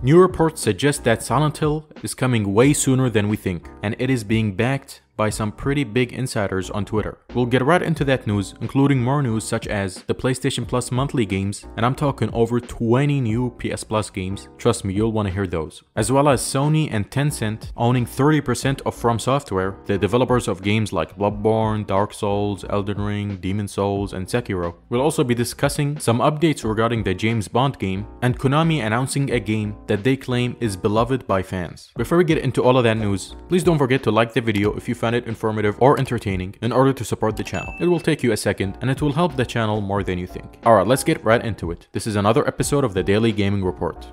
New reports suggest that Silent Hill is coming way sooner than we think, and it is being backed by some pretty big insiders on Twitter. We'll get right into that news, including more news such as the PlayStation Plus monthly games, and I'm talking over 20 new PS Plus games. Trust me, you'll want to hear those. As well as Sony and Tencent owning 30% of From Software, the developers of games like Bloodborne, Dark Souls, Elden Ring, Demon Souls, and Sekiro. We'll also be discussing some updates regarding the James Bond game, and Konami announcing a game that they claim is beloved by fans. Before we get into all of that news, please don't forget to like the video if you found it informative or entertaining in order to support the channel. It will take you a second and it will help the channel more than you think. Alright, let's get right into it. This is another episode of the Daily Gaming Report.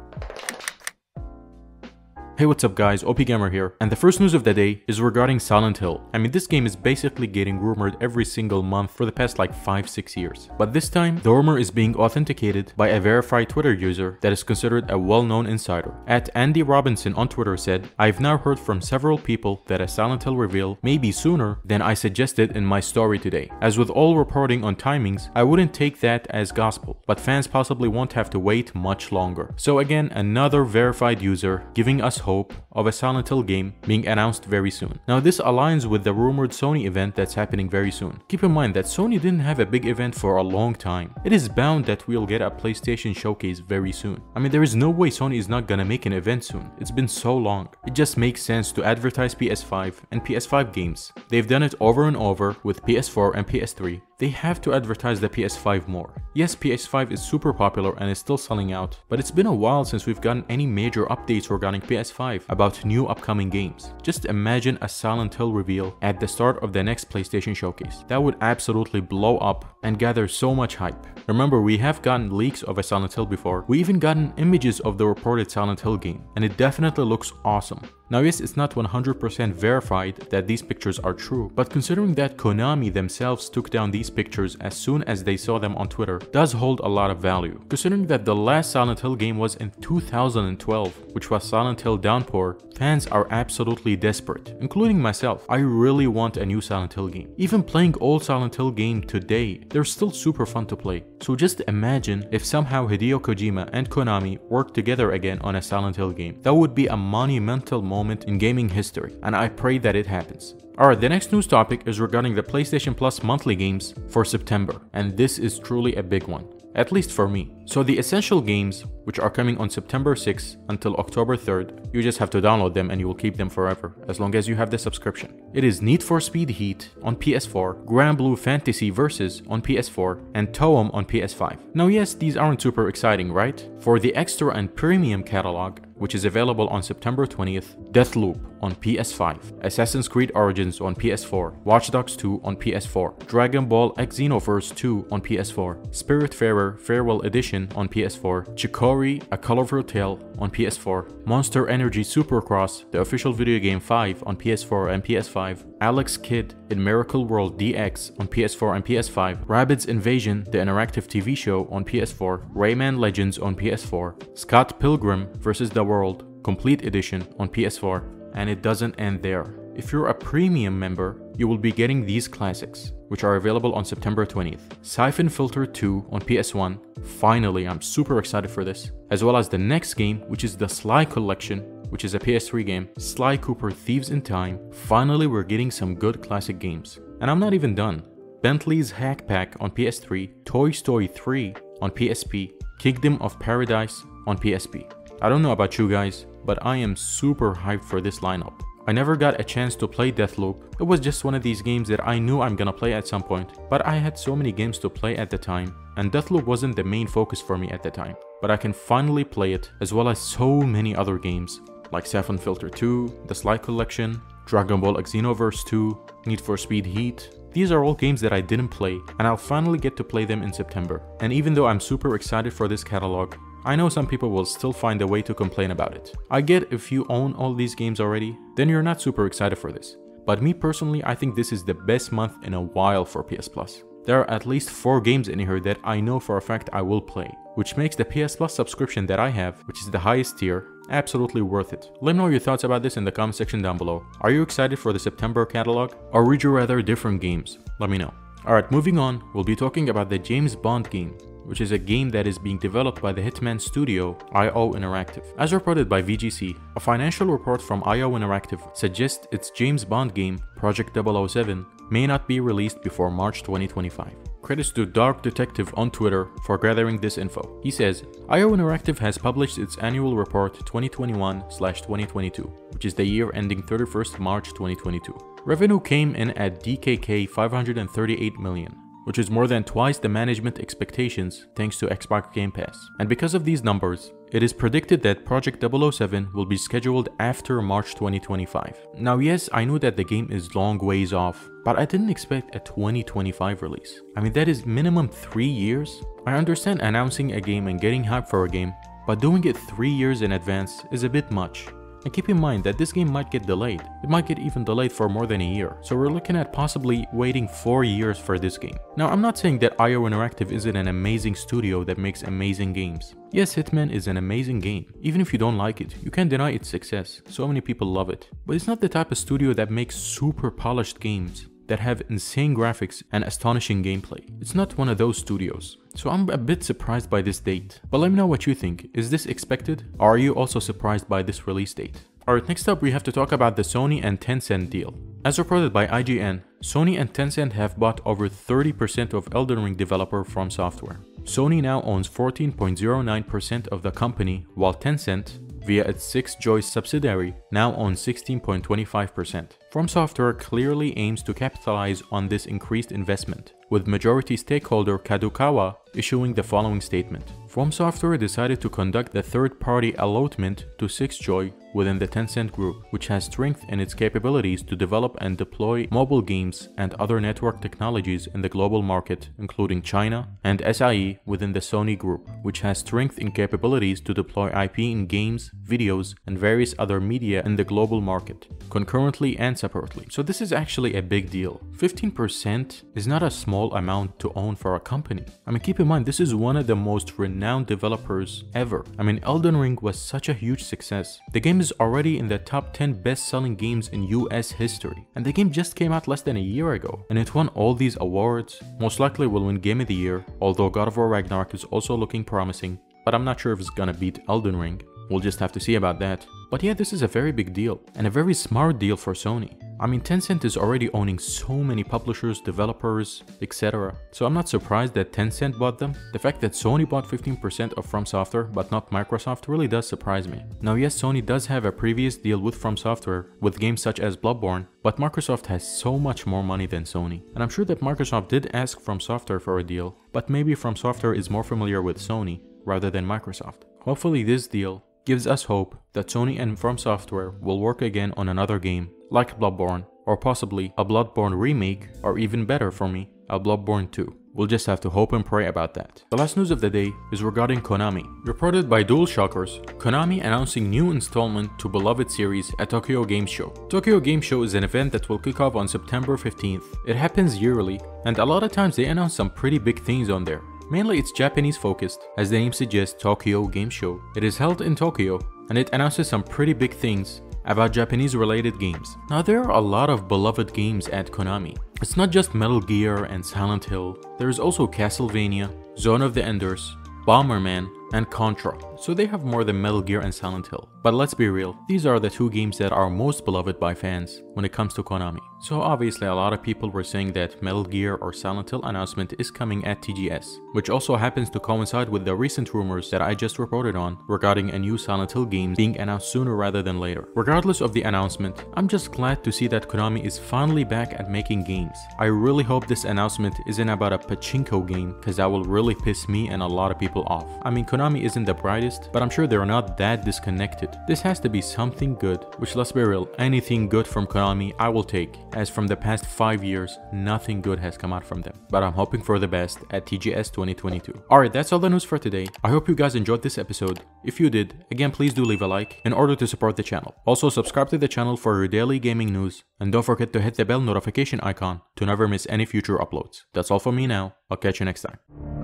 Hey what's up guys, OP Gamer here, and the first news of the day is regarding Silent Hill. I mean this game is basically getting rumored every single month for the past like 5-6 years. But this time, the rumor is being authenticated by a verified Twitter user that is considered a well-known insider. At Andy Robinson on Twitter said, I've now heard from several people that a Silent Hill reveal may be sooner than I suggested in my story today. As with all reporting on timings, I wouldn't take that as gospel, but fans possibly won't have to wait much longer. So again, another verified user giving us hope of a Silent Hill game being announced very soon. Now this aligns with the rumored Sony event that's happening very soon. Keep in mind that Sony didn't have a big event for a long time. It is bound that we'll get a PlayStation showcase very soon. I mean there is no way Sony is not gonna make an event soon. It's been so long. It just makes sense to advertise PS5 and PS5 games. They've done it over and over with PS4 and PS3 they have to advertise the PS5 more. Yes, PS5 is super popular and is still selling out, but it's been a while since we've gotten any major updates regarding PS5 about new upcoming games. Just imagine a Silent Hill reveal at the start of the next PlayStation showcase. That would absolutely blow up and gather so much hype. Remember, we have gotten leaks of a Silent Hill before. We even gotten images of the reported Silent Hill game, and it definitely looks awesome. Now yes, it's not 100% verified that these pictures are true, but considering that Konami themselves took down these pictures as soon as they saw them on Twitter does hold a lot of value. Considering that the last Silent Hill game was in 2012, which was Silent Hill Downpour, fans are absolutely desperate, including myself. I really want a new Silent Hill game. Even playing old Silent Hill game today, they're still super fun to play. So just imagine if somehow Hideo Kojima and Konami worked together again on a Silent Hill game. That would be a monumental moment in gaming history, and I pray that it happens. Alright, the next news topic is regarding the PlayStation Plus monthly games for September, and this is truly a big one at least for me. So the essential games, which are coming on September 6th until October 3rd, you just have to download them and you will keep them forever, as long as you have the subscription. It is Need for Speed Heat on PS4, Granblue Fantasy Versus on PS4, and Toem on PS5. Now yes, these aren't super exciting, right? For the extra and premium catalog, which is available on September 20th, Deathloop on PS5, Assassin's Creed Origins on PS4, Watch Dogs 2 on PS4, Dragon Ball X Xenoverse 2 on PS4, Spiritfarer Farewell Edition on PS4, Chicory A Colorful Tale on PS4, Monster Energy Supercross, the official video game 5 on PS4 and PS5, Alex Kidd in Miracle World DX on PS4 and PS5, Rabbids Invasion, the interactive TV show on PS4, Rayman Legends on PS4, Scott Pilgrim vs. the World Complete Edition on PS4, and it doesn't end there. If you're a premium member, you will be getting these classics, which are available on September 20th. Siphon Filter 2 on PS1, finally I'm super excited for this, as well as the next game, which is the Sly Collection, which is a PS3 game, Sly Cooper Thieves in Time. Finally we're getting some good classic games. And I'm not even done. Bentley's Hack Pack on PS3, Toy Story 3 on PSP, Kingdom of Paradise on PSP. I don't know about you guys, but I am super hyped for this lineup. I never got a chance to play Deathloop. It was just one of these games that I knew I'm gonna play at some point, but I had so many games to play at the time, and Deathloop wasn't the main focus for me at the time. But I can finally play it, as well as so many other games, like Siphon Filter 2, The Sly Collection, Dragon Ball Xenoverse 2, Need for Speed Heat, these are all games that I didn't play, and I'll finally get to play them in September. And even though I'm super excited for this catalog, I know some people will still find a way to complain about it. I get if you own all these games already, then you're not super excited for this. But me personally, I think this is the best month in a while for PS Plus. There are at least 4 games in here that I know for a fact I will play, which makes the PS Plus subscription that I have, which is the highest tier, absolutely worth it. Let me know your thoughts about this in the comment section down below. Are you excited for the September catalog? Or would you rather different games? Let me know. Alright, moving on, we'll be talking about the James Bond game which is a game that is being developed by the Hitman studio IO Interactive. As reported by VGC, a financial report from IO Interactive suggests its James Bond game, Project 007, may not be released before March 2025. Credits to Dark Detective on Twitter for gathering this info. He says, IO Interactive has published its annual report 2021-2022, which is the year ending 31st March 2022. Revenue came in at DKK 538 million, which is more than twice the management expectations thanks to Xbox Game Pass. And because of these numbers, it is predicted that Project 007 will be scheduled after March 2025. Now yes, I know that the game is long ways off, but I didn't expect a 2025 release. I mean that is minimum 3 years? I understand announcing a game and getting hype for a game, but doing it 3 years in advance is a bit much. And keep in mind that this game might get delayed. It might get even delayed for more than a year. So we're looking at possibly waiting 4 years for this game. Now I'm not saying that IO Interactive isn't an amazing studio that makes amazing games. Yes, Hitman is an amazing game. Even if you don't like it, you can't deny its success. So many people love it. But it's not the type of studio that makes super polished games that have insane graphics and astonishing gameplay. It's not one of those studios. So I'm a bit surprised by this date. But let me know what you think. Is this expected? Are you also surprised by this release date? Alright, next up we have to talk about the Sony and Tencent deal. As reported by IGN, Sony and Tencent have bought over 30% of Elden Ring developer From Software. Sony now owns 14.09% of the company, while Tencent, via its Sixjoy subsidiary, now owns 16.25%. From Software clearly aims to capitalize on this increased investment, with majority stakeholder Kadokawa issuing the following statement. From Software decided to conduct the third-party allotment to Sixjoy within the Tencent Group, which has strength in its capabilities to develop and deploy mobile games and other network technologies in the global market, including China, and SIE within the Sony Group, which has strength in capabilities to deploy IP in games, videos, and various other media in the global market, concurrently and separately. So this is actually a big deal. 15% is not a small amount to own for a company. I mean, keep in mind, this is one of the most renowned developers ever. I mean, Elden Ring was such a huge success. The game is already in the top 10 best-selling games in US history. And the game just came out less than a year ago. And it won all these awards. Most likely will win Game of the Year, although God of War Ragnarok is also looking promising. But I'm not sure if it's gonna beat Elden Ring. We'll just have to see about that. But yeah, this is a very big deal, and a very smart deal for Sony. I mean, Tencent is already owning so many publishers, developers, etc. So I'm not surprised that Tencent bought them. The fact that Sony bought 15% of From Software but not Microsoft really does surprise me. Now yes, Sony does have a previous deal with From Software with games such as Bloodborne, but Microsoft has so much more money than Sony. And I'm sure that Microsoft did ask From Software for a deal, but maybe From Software is more familiar with Sony rather than Microsoft. Hopefully this deal gives us hope that Sony and From Software will work again on another game, like Bloodborne, or possibly a Bloodborne remake, or even better for me, a Bloodborne 2. We'll just have to hope and pray about that. The last news of the day is regarding Konami. Reported by DualShockers, Konami announcing new installment to beloved series at Tokyo Game Show. Tokyo Game Show is an event that will kick off on September 15th. It happens yearly, and a lot of times they announce some pretty big things on there. Mainly it's Japanese focused, as the name suggests Tokyo Game Show. It is held in Tokyo, and it announces some pretty big things about Japanese related games. Now there are a lot of beloved games at Konami. It's not just Metal Gear and Silent Hill, there is also Castlevania, Zone of the Enders, Bomberman, and Contra, so they have more than Metal Gear and Silent Hill. But let's be real, these are the two games that are most beloved by fans when it comes to Konami. So obviously a lot of people were saying that Metal Gear or Silent Hill announcement is coming at TGS, which also happens to coincide with the recent rumors that I just reported on regarding a new Silent Hill game being announced sooner rather than later. Regardless of the announcement, I'm just glad to see that Konami is finally back at making games. I really hope this announcement isn't about a pachinko game because that will really piss me and a lot of people off. I mean Konami isn't the brightest, but I'm sure they're not that disconnected. This has to be something good, which let's be real, anything good from Konami I will take, as from the past 5 years, nothing good has come out from them. But I'm hoping for the best at TGS 2022. Alright, that's all the news for today. I hope you guys enjoyed this episode. If you did, again please do leave a like in order to support the channel. Also subscribe to the channel for your daily gaming news, and don't forget to hit the bell notification icon to never miss any future uploads. That's all for me now, I'll catch you next time.